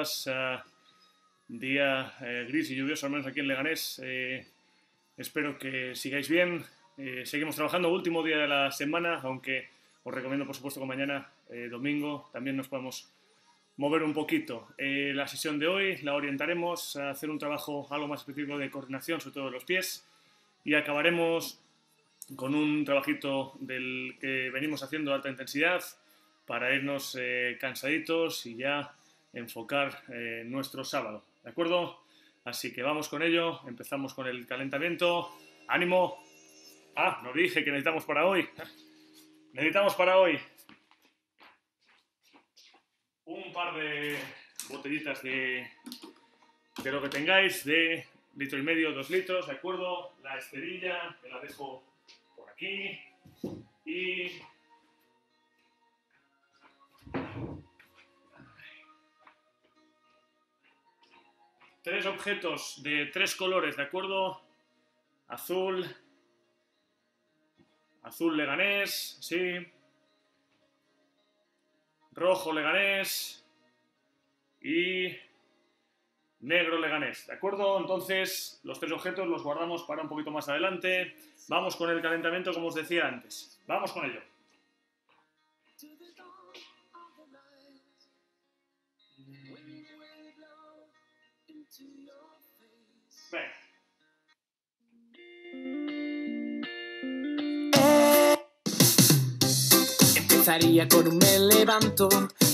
todas. Eh, día eh, gris y lluvioso, al menos aquí en Leganés. Eh, espero que sigáis bien. seguimos trabajando, último día de la semana, aunque os recomiendo, por supuesto, que mañana, domingo, también nos podemos mover un poquito. la sesión de hoy la orientaremos a hacer un trabajo algo más específico de coordinación, sobre todo de los pies, y acabaremos con un trabajito del que venimos haciendo alta intensidad para irnos eh, cansaditos y ya enfocar eh, nuestro sábado. ¿De acuerdo? Así que vamos con ello, empezamos con el calentamiento. ¡Ánimo! Ah, no dije que necesitamos para hoy. Necesitamos para hoy un par de botellitas de, de lo que tengáis, de litro y medio, dos litros, ¿de acuerdo? La esterilla, me la dejo aquí y tres objetos de tres colores, ¿de acuerdo? Azul, azul leganés, sí, rojo leganés y negro leganés, ¿de acuerdo? Entonces, los tres objetos los guardamos para un poquito más adelante. Vamos con el calentamiento, como os decía antes. Vamos con ello. Empezaría con un me levanto,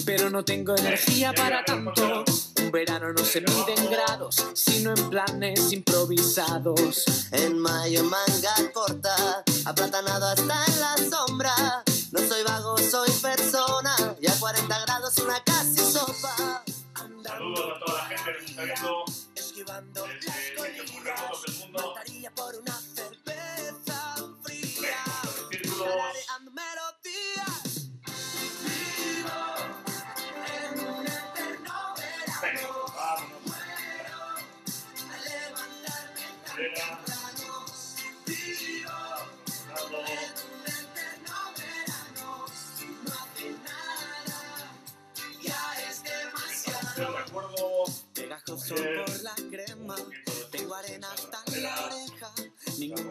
pero no tengo energía para tanto verano no se mide en grados, sino en planes improvisados. En mayo manga corta, aplatanado hasta en la sombra. No soy vago, soy persona, y a 40 grados una casi sopa. Saludos a toda la gente que está viendo. Esquivando las colillas, del mundo. por una cerveza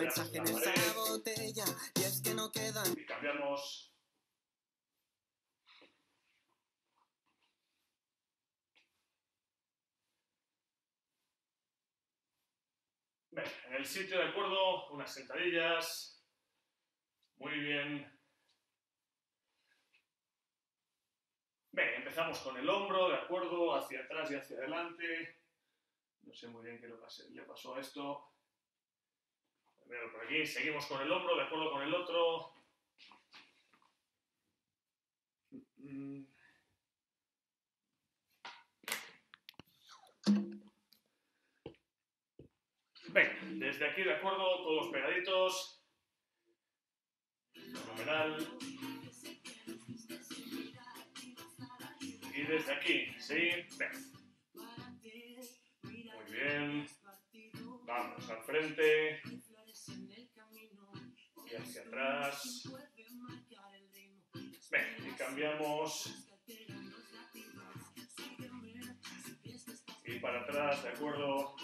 mensaje en esa botella. Y es que no quedan. Y cambiamos. en el sitio de acuerdo, unas sentadillas. Muy bien. Bien, empezamos con el hombro, de acuerdo, hacia atrás y hacia adelante. No sé muy bien qué le pasó a esto. Por aquí, seguimos con el hombro, de acuerdo con el otro. Ven, desde aquí, de acuerdo, todos pegaditos. Fenomenal. Y desde aquí, ¿sí? Ven. Muy bien. Vamos al frente. Y hacia atrás. Ven, y cambiamos. Y para atrás, ¿de acuerdo?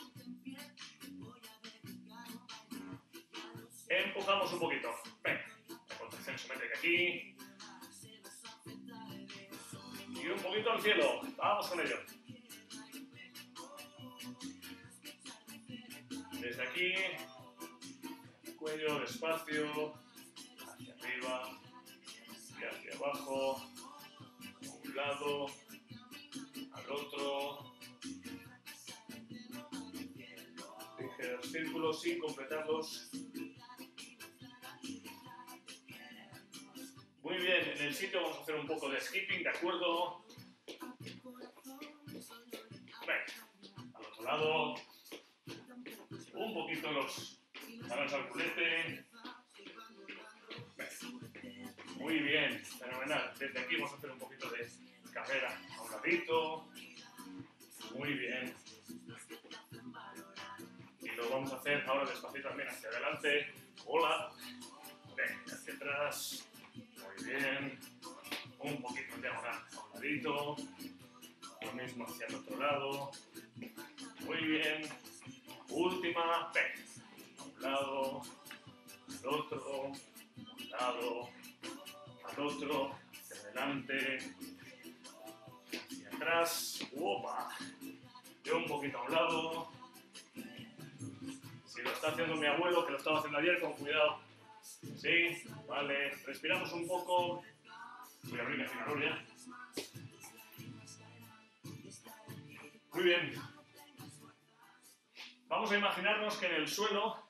Empujamos un poquito. Ven, la contracción se mete aquí. Y un poquito al cielo. Vamos con ello. Desde aquí, cuello despacio, hacia arriba y hacia abajo, a un lado, al otro. Ligeros círculos sin completarlos. Muy bien, en el sitio vamos a hacer un poco de skipping, ¿de acuerdo? Venga, al otro lado un poquito los Muy bien. Y lo vamos a hacer ahora despacito también hacia adelante. Yo un poquito a un lado. Si lo está haciendo mi abuelo, que lo estaba haciendo ayer, con cuidado. Sí, vale. Respiramos un poco. Voy a abrir mi afinador ya. Muy bien. Vamos a imaginarnos que en el suelo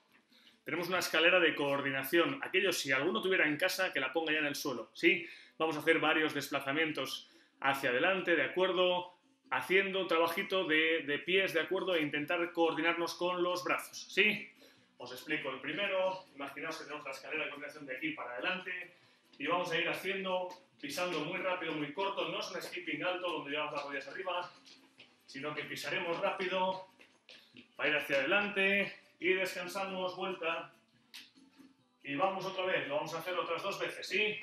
tenemos una escalera de coordinación. Aquello, si alguno tuviera en casa, que la ponga ya en el suelo. ¿sí? Vamos a hacer varios desplazamientos hacia adelante, ¿de acuerdo? Haciendo trabajito de, de pies, ¿de acuerdo? E intentar coordinarnos con los brazos. ¿Sí? Os explico el primero. Imaginaos que tenemos la escalera de coordinación de aquí para adelante. Y vamos a ir haciendo, pisando muy rápido, muy corto. No es un skipping alto donde llevamos las rodillas arriba, sino que pisaremos rápido para ir hacia adelante y descansamos, vuelta. Y vamos otra vez, lo vamos a hacer otras dos veces, ¿sí?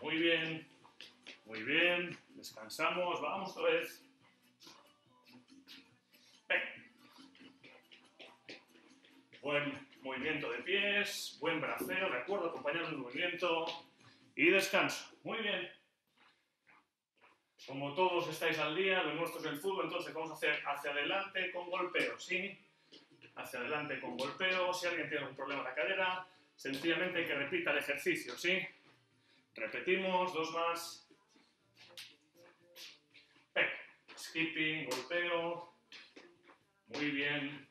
Muy bien, muy bien, descansamos, vamos otra vez. Buen movimiento de pies, buen braceo, ¿de acuerdo? Acompañar el movimiento y descanso. Muy bien. Como todos estáis al día, lo nuestro es el fútbol, entonces vamos a hacer hacia adelante con golpeo, ¿sí? Hacia adelante con golpeo. Si alguien tiene algún problema en la cadera, sencillamente que repita el ejercicio, ¿sí? Repetimos, dos más. Ven. Skipping, golpeo. Muy bien.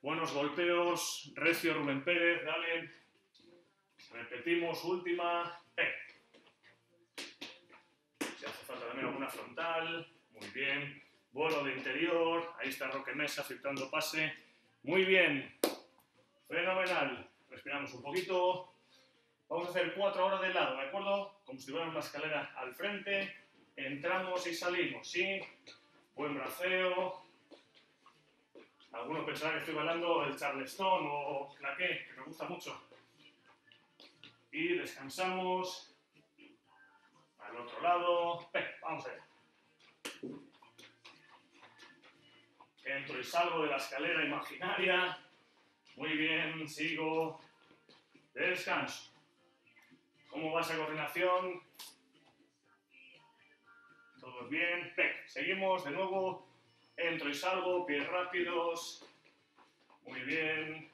Buenos golpeos. Recio Rubén Pérez, dale. Repetimos, última. Ven. Si hace falta también alguna frontal. Muy bien. Bolo de interior. Ahí está Roque Mesa filtrando pase. Muy bien. Fenomenal. Respiramos un poquito. Vamos a hacer cuatro horas de lado, ¿de acuerdo? Como si tuviéramos la escalera al frente. Entramos y salimos, ¿sí? Buen braceo. Algunos pensarán que estoy bailando el charleston o claqué, que me gusta mucho. Y descansamos. Al otro lado. Ven, vamos a ver. Entro y salgo de la escalera imaginaria. Muy bien, sigo. Descanso. ¿Cómo va esa coordinación? Todos bien. Ven, seguimos de nuevo. Entro y salgo, pies rápidos. Muy bien.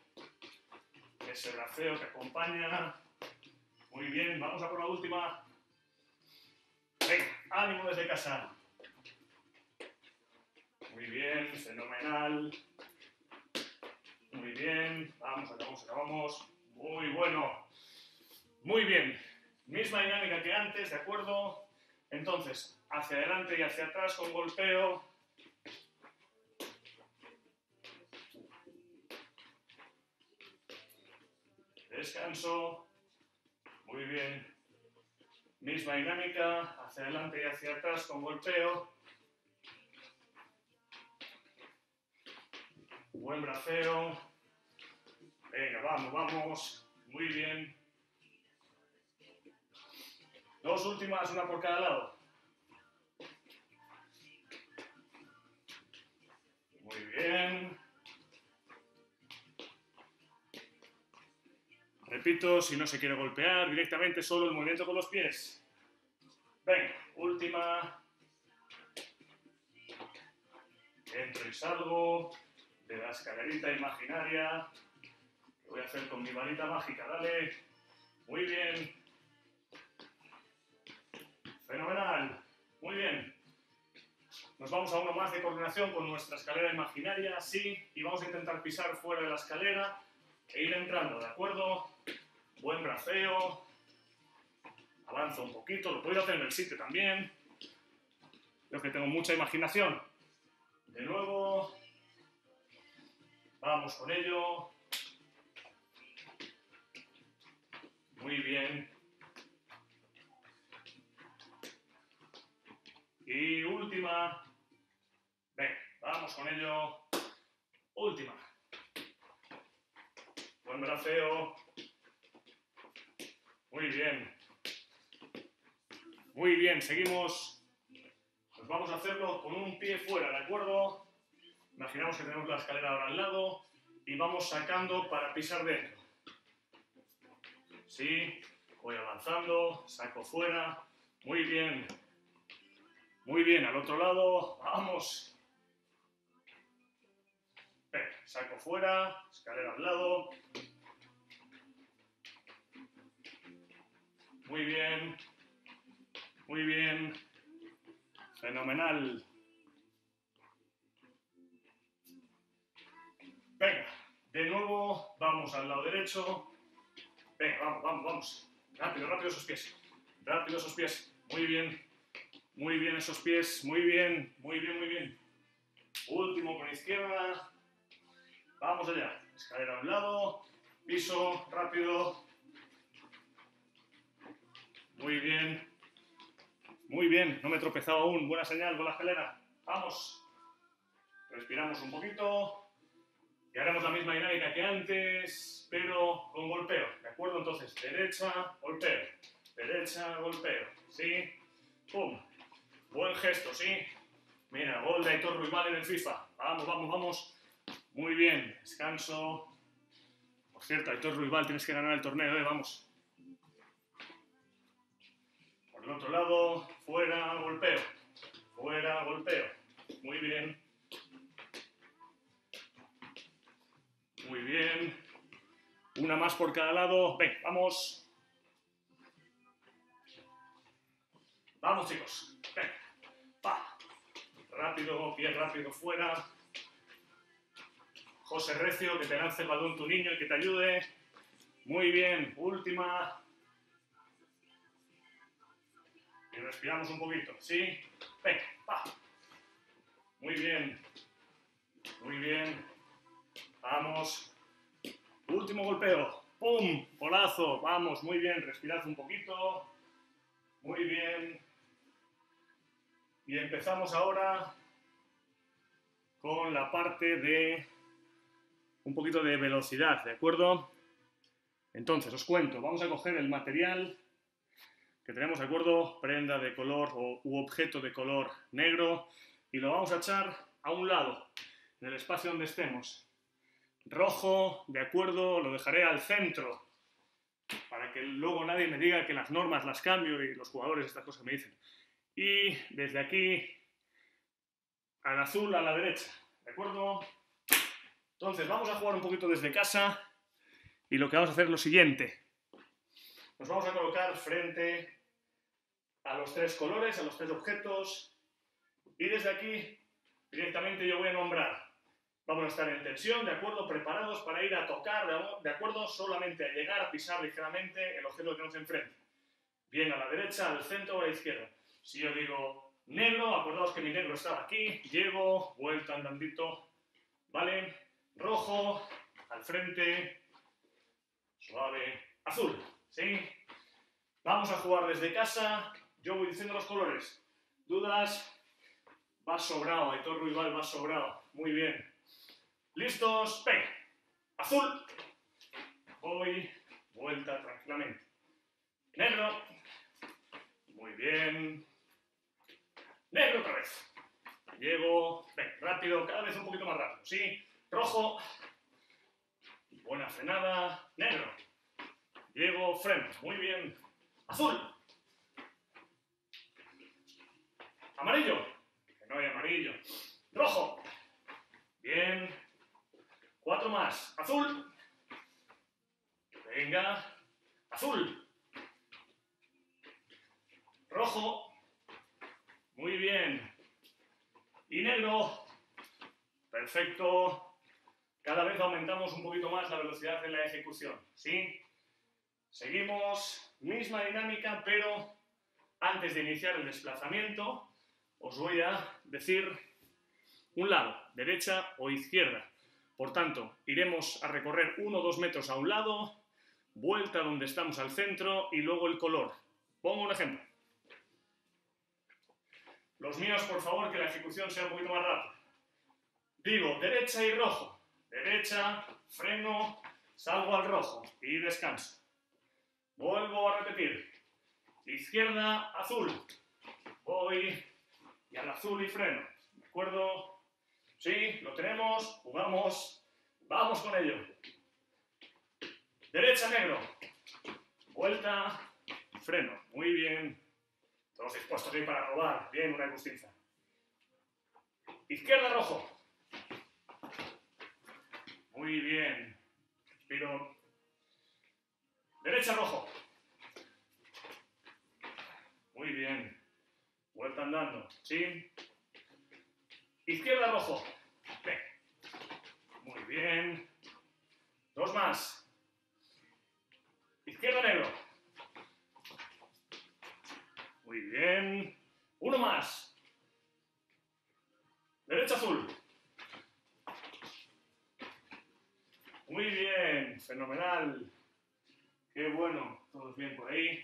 Ese braceo que acompaña. Muy bien, vamos a por la última. Ven, ánimo desde casa. Muy bien, fenomenal. Muy bien, vamos, acabamos, acabamos. Muy bueno. Muy bien. Misma dinámica que antes, ¿de acuerdo? Entonces, hacia adelante y hacia atrás con golpeo. Descanso. Muy bien. Misma dinámica, hacia adelante y hacia atrás con golpeo. Buen braceo. Venga, vamos, vamos. Muy bien. Dos últimas, una por cada lado. Muy bien. Repito, si no se quiere golpear, directamente solo el movimiento con los pies. Venga, última. Entro y salgo de la escalerita imaginaria. Lo voy a hacer con mi varita mágica, dale. Muy bien. Fenomenal. Muy bien. Nos vamos a uno más de coordinación con nuestra escalera imaginaria, así, y vamos a intentar pisar fuera de la escalera e ir entrando, ¿de acuerdo? Buen braceo. Avanzo un poquito, lo puedo hacer en el sitio también. Creo que tengo mucha imaginación. De nuevo. Vamos con ello. Muy bien. Y última. Ven, vamos con ello. Última. Buen braceo. Muy bien. Muy bien, seguimos. Pues vamos a hacerlo con un pie fuera, ¿de acuerdo? Imaginamos que tenemos la escalera ahora al lado y vamos sacando para pisar dentro. Sí, voy avanzando, saco fuera. Muy bien. Muy bien, al otro lado, vamos. Venga, saco fuera, escalera al lado. Muy bien. Muy bien. Fenomenal. Venga, de nuevo, vamos al lado derecho. Venga, vamos, vamos, vamos. Rápido, rápido esos pies. Rápido esos pies. Muy bien. Muy bien esos pies. Muy bien, muy bien, muy bien. Último con izquierda. Vamos allá. Escalera a un lado. Piso, rápido. Muy bien. Muy bien. No me he tropezado aún. Buena señal con la escalera. Vamos. Respiramos un poquito. Y haremos la misma dinámica que antes, pero con golpeo. ¿De acuerdo? Entonces, derecha, golpeo. Derecha, golpeo. ¿Sí? ¡Pum! Buen gesto, ¿sí? Mira, gol de Aitor Ruibal en el FIFA. Vamos, vamos, vamos. Muy bien. Descanso. Por cierto, Aitor Ruibal, tienes que ganar el torneo, ¿eh? Vamos. Por el otro lado, fuera, golpeo. Fuera, golpeo. Muy bien. Muy bien. Una más por cada lado. Ven, vamos. Vamos, chicos. Ven. Pa. Rápido, pie rápido fuera. José Recio, que te lance el balón tu niño y que te ayude. Muy bien. Última. Y respiramos un poquito. ¿Sí? Ven. Pa. Muy bien. Muy bien. Vamos. Último golpeo. ¡Pum! Golazo. Vamos, muy bien. Respirad un poquito. Muy bien. Y empezamos ahora con la parte de un poquito de velocidad, ¿de acuerdo? Entonces, os cuento, vamos a coger el material que tenemos, ¿de acuerdo? Prenda de color o, u objeto de color negro y lo vamos a echar a un lado, en el espacio donde estemos. Rojo, de acuerdo, lo dejaré al centro, para que luego nadie me diga que las normas las cambio y los jugadores estas cosas me dicen. Y desde aquí al azul a la derecha, ¿de acuerdo? Entonces vamos a jugar un poquito desde casa y lo que vamos a hacer es lo siguiente. Nos vamos a colocar frente a los tres colores, a los tres objetos y desde aquí directamente yo voy a nombrar Vamos a estar en tensión, ¿de acuerdo? Preparados para ir a tocar, ¿de acuerdo? Solamente a llegar, a pisar ligeramente el objeto que tenemos enfrente. Bien a la derecha, al centro o a la izquierda. Si yo digo negro, acordaos que mi negro estaba aquí, llego, vuelta andandito, ¿vale? Rojo, al frente, suave, azul, ¿sí? Vamos a jugar desde casa, yo voy diciendo los colores. ¿Dudas? Va sobrado, Aitor Ruibal va sobrado. Muy bien. ¿Listos? Venga. Azul. Voy. Vuelta tranquilamente. Negro. Muy bien. Negro otra vez. Llego. Venga, rápido. Cada vez un poquito más rápido. Sí. Rojo. Buena frenada. Negro. Llego. Freno. Muy bien. Azul. Amarillo. Que no hay amarillo. Rojo. Bien. Cuatro más. Azul. Venga. Azul. Rojo. Muy bien. Y negro. Perfecto. Cada vez aumentamos un poquito más la velocidad en la ejecución. ¿Sí? Seguimos. Misma dinámica, pero antes de iniciar el desplazamiento, os voy a decir un lado, derecha o izquierda. Por tanto, iremos a recorrer uno o dos metros a un lado, vuelta donde estamos al centro y luego el color. Pongo un ejemplo. Los míos, por favor, que la ejecución sea un poquito más rápida. Digo, derecha y rojo. Derecha, freno, salgo al rojo y descanso. Vuelvo a repetir. Izquierda, azul. Voy y al azul y freno. ¿De acuerdo? Sí, lo tenemos, jugamos. Vamos con ello. Derecha, negro. Vuelta, freno. Muy bien. Todos dispuestos ahí para robar. Bien, una justicia. Izquierda, rojo. Muy bien. Respiro. Derecha, rojo. Muy bien. Vuelta andando. ¿Sí? Izquierda, rojo. Ven. Muy bien. Dos más. Izquierda, negro. Muy bien. Uno más. Derecha, azul. Muy bien. Fenomenal. Qué bueno. Todos bien por ahí.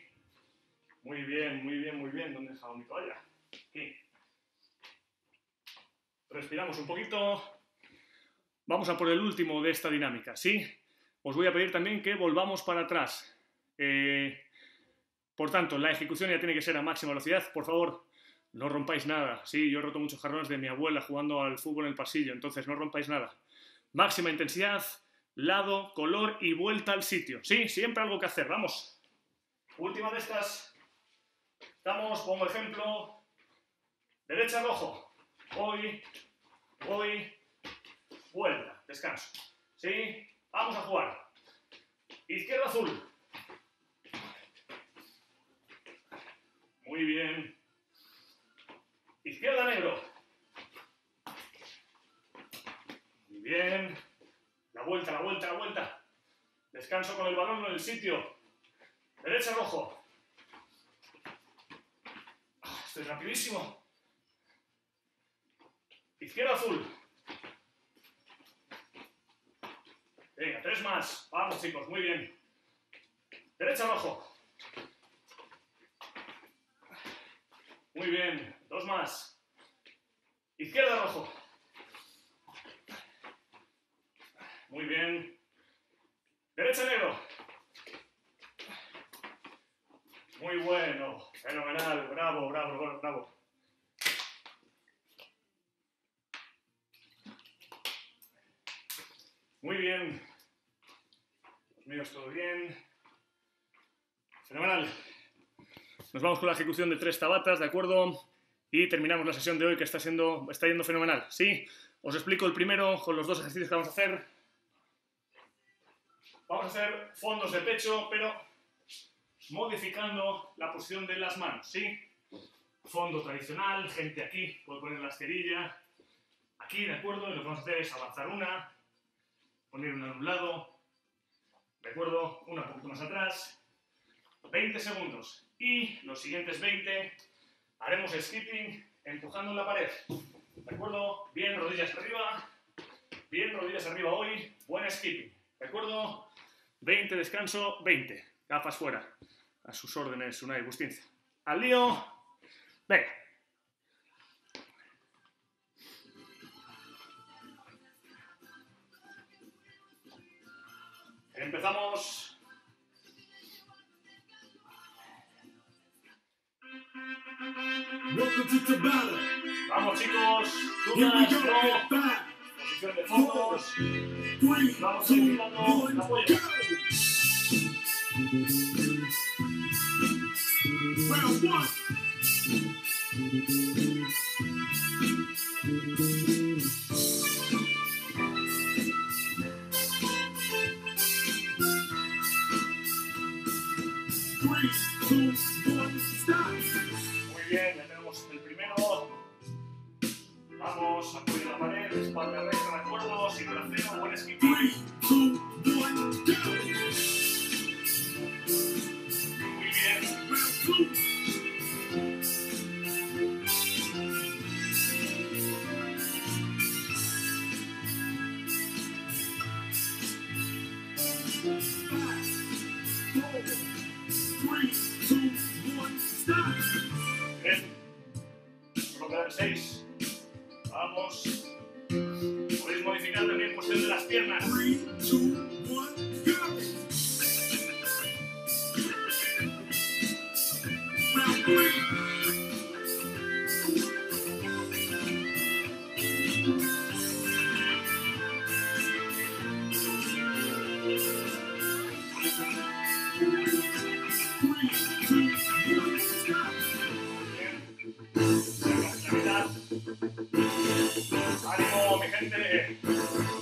Muy bien, muy bien, muy bien. ¿Dónde he dejado mi toalla? Aquí. Respiramos un poquito. Vamos a por el último de esta dinámica, ¿sí? Os voy a pedir también que volvamos para atrás. Eh, por tanto, la ejecución ya tiene que ser a máxima velocidad. Por favor, no rompáis nada. Sí, yo he roto muchos jarrones de mi abuela jugando al fútbol en el pasillo, entonces no rompáis nada. Máxima intensidad, lado, color y vuelta al sitio. Sí, siempre algo que hacer. Vamos. Última de estas. Estamos, pongo ejemplo. Derecha rojo. Voy, voy, vuelta, descanso. ¿Sí? Vamos a jugar. Izquierda azul. Muy bien. Izquierda negro. Muy bien. La vuelta, la vuelta, la vuelta. Descanso con el balón en el sitio. Derecha rojo. Ah, Estoy rapidísimo. Izquierda azul. Venga, tres más. Vamos, chicos, muy bien. Derecha rojo. Muy bien, dos más. Izquierda rojo. Muy bien. Derecha negro. Muy bueno, fenomenal, bravo, bravo, bravo. Muy bien. Los míos todo bien. Fenomenal. Nos vamos con la ejecución de tres tabatas, ¿de acuerdo? Y terminamos la sesión de hoy que está, siendo, está yendo fenomenal. ¿Sí? Os explico el primero con los dos ejercicios que vamos a hacer. Vamos a hacer fondos de pecho, pero modificando la posición de las manos, ¿sí? Fondo tradicional, gente aquí, puede poner la esterilla, aquí, ¿de acuerdo? Y lo que vamos a hacer es avanzar una, poner una en un lado, ¿de acuerdo? Una un poquito más atrás, 20 segundos. Y los siguientes 20 haremos skipping empujando en la pared, ¿de acuerdo? Bien, rodillas arriba, bien, rodillas arriba hoy, buen skipping, ¿de acuerdo? 20, descanso, 20, gafas fuera. A sus órdenes, Unai Bustinza. Al lío. Venga. Empezamos. Welcome to Tabata. Vamos chicos. Here we go. no. Five, four, three, two, one, go. Round one. Three, two, one, stop. Bien, tenemos el primero. Vamos, apoyo la pared, espalda recta, ¿de acuerdo? Sin braceo, buen skipping. 6. Vamos. Podéis modificar también cuestión de las piernas. ¡Ánimo, mi gente!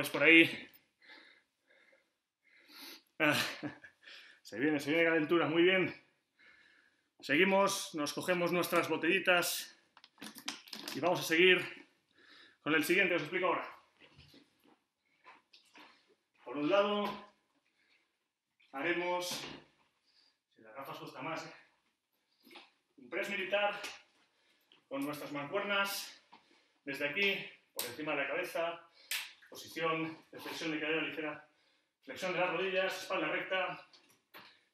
¿Cómo vais por ahí? Ah, se viene, se viene calentura. Muy bien. Seguimos, nos cogemos nuestras botellitas y vamos a seguir con el siguiente. Os explico ahora. Por un lado, haremos, si las gafas cuesta más, ¿eh? un press militar con nuestras mancuernas desde aquí, por encima de la cabeza, posición de flexión de cadera ligera, flexión de las rodillas, espalda recta,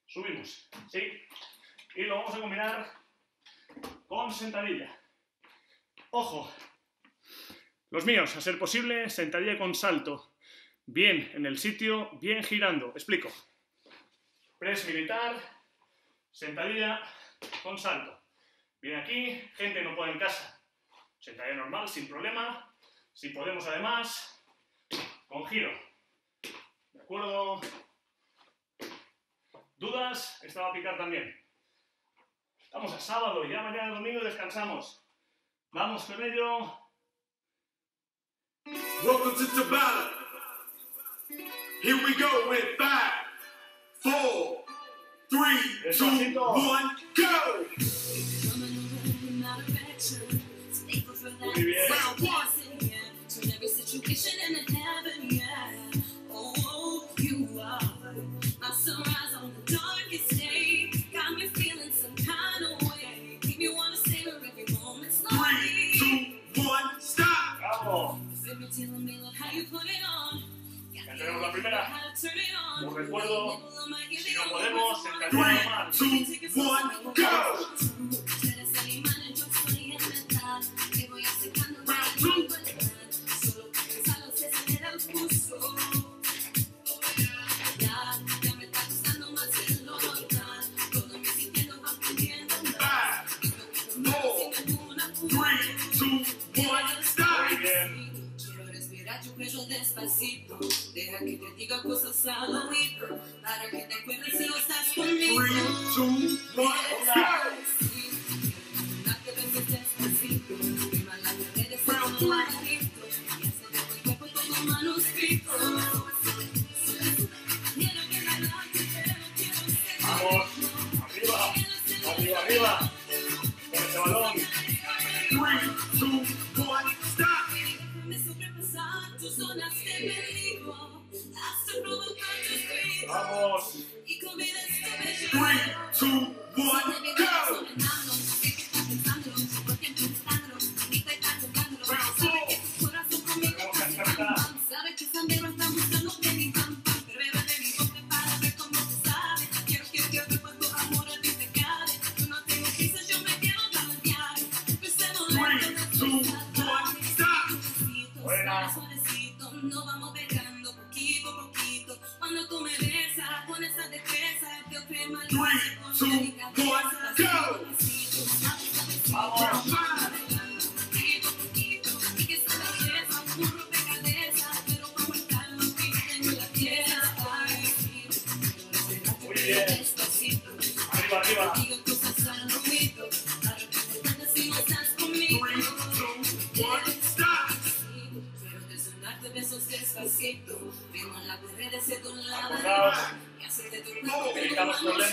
subimos, ¿sí? Y lo vamos a combinar con sentadilla. Ojo, los míos, a ser posible, sentadilla con salto. Bien en el sitio, bien girando. Explico. Press militar, sentadilla con salto. Bien aquí, gente no puede en casa. Sentadilla normal, sin problema. Si podemos además, con giro. ¿De acuerdo? ¿Dudas? Esta va a picar también. Estamos a sábado, ya mañana domingo descansamos. Vamos con ello. Welcome to Tabata. Here we go with five, four, three, two, one, go. Muy bien. Tenemos la primera. How to turn it on. Os recuerdo, Si no podemos, Three, two, one, go. Despacito. Deja que te diga cosas al oído. Para que te acuerdes si no estás conmigo. Three, two, one, three. Vamos.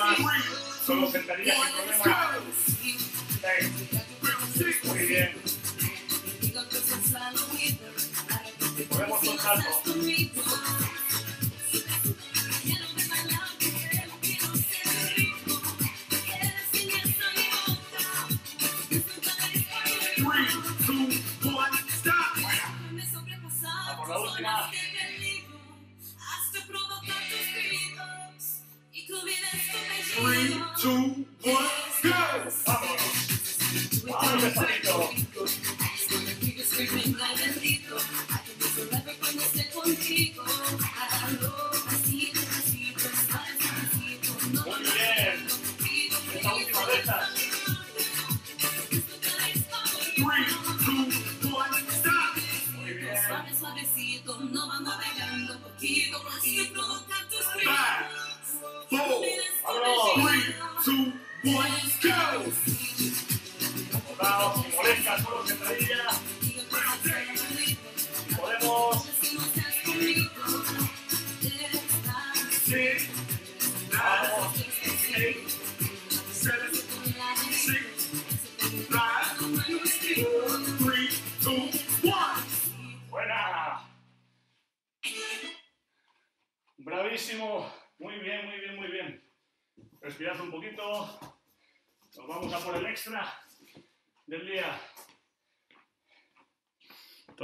Problemas. Solo sentadillas sin problema. Seis. Muy bien. Podemos si Oh,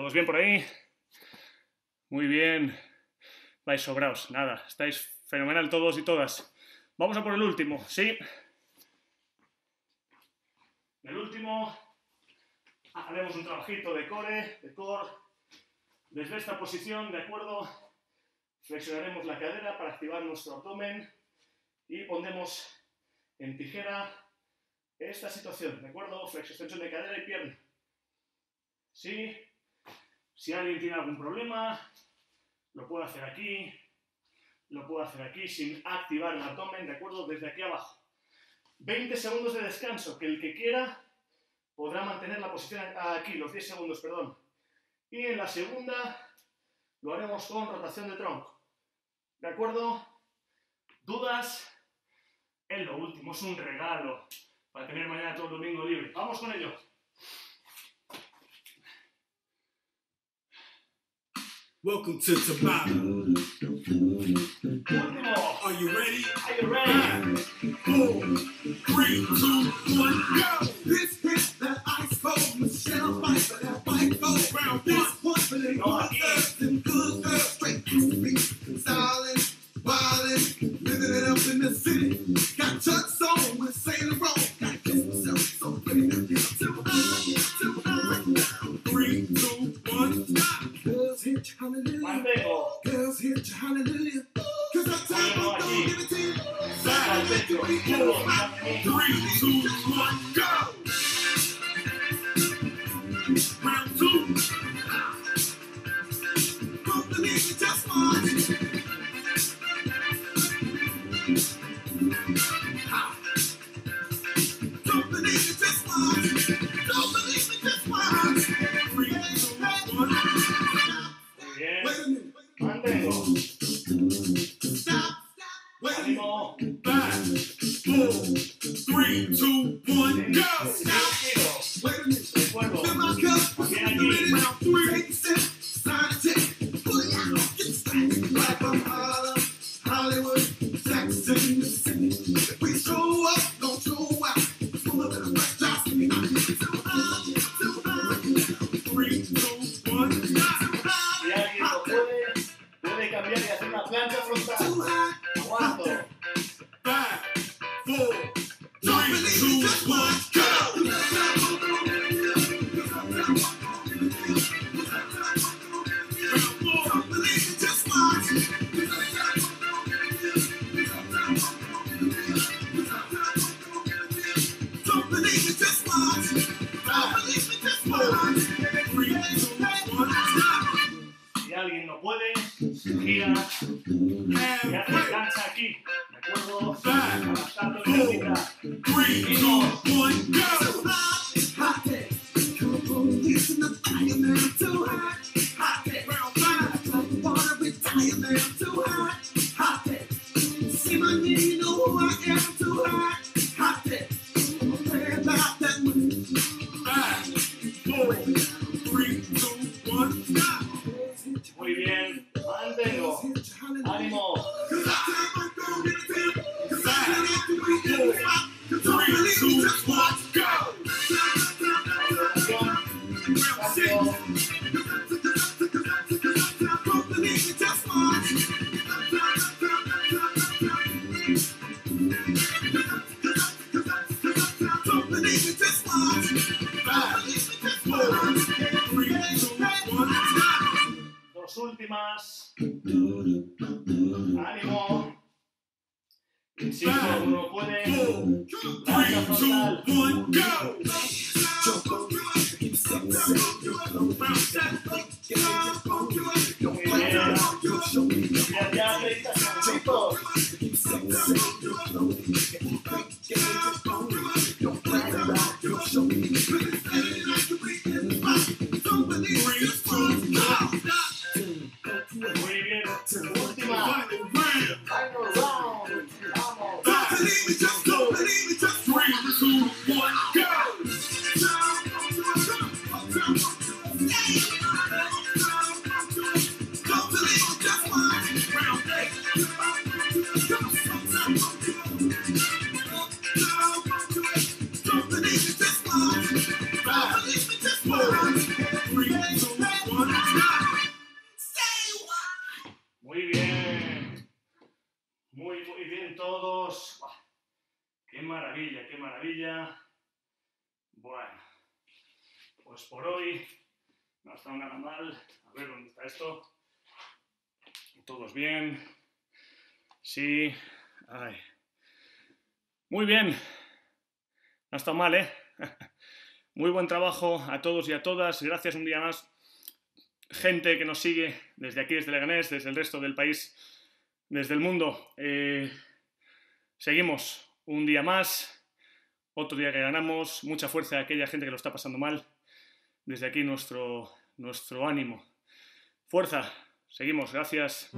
¿Todos bien por ahí? Muy bien. Vais sobraos. Nada, estáis fenomenal todos y todas. Vamos a por el último, ¿sí? El último haremos un trabajito de core, de core. Desde esta posición, ¿de acuerdo? Flexionaremos la cadera para activar nuestro abdomen y pondremos en tijera esta situación, ¿de acuerdo? Flexioextensión de cadera y pierna. ¿Sí? Si alguien tiene algún problema, lo puede hacer aquí, lo puede hacer aquí sin activar el abdomen, ¿de acuerdo? Desde aquí abajo. 20 segundos de descanso, que el que quiera podrá mantener la posición aquí, los 10 segundos, perdón. Y en la segunda lo haremos con rotación de tronco. ¿De acuerdo? ¿Dudas? Es lo último, es un regalo para tener mañana todo el domingo libre. Vamos con ello. Welcome to Tabata. Are you ready? Are you ready? Four, three, two, one, go! This hit that ice cold Michelle fight for that white gold. Round This one. one for the No, good aquí. girls and good girls, straight groovy, styling, wildin', living it up in the city. Got Chuck's on with Sailor Roll. Got kiss myself so pretty. Hallelujah. Mantengo. Girls hit you hallelujah. Cause that time No, won't aquí. give it to you. Saca el pecho. Uno, mantengo. Three, two, one, go! Muy bien. Muy, muy bien todos. Qué maravilla, qué maravilla. Bueno, pues por hoy no estado nada mal. A ver dónde está esto. Todos bien. Sí. Ay. Muy bien. No ha estado mal, ¿eh? Muy buen trabajo a todos y a todas. Gracias un día más gente que nos sigue desde aquí, desde Leganés, desde el resto del país, desde el mundo. Eh, seguimos un día más, otro día que ganamos, mucha fuerza a aquella gente que lo está pasando mal. Desde aquí nuestro, nuestro ánimo. Fuerza, seguimos, gracias.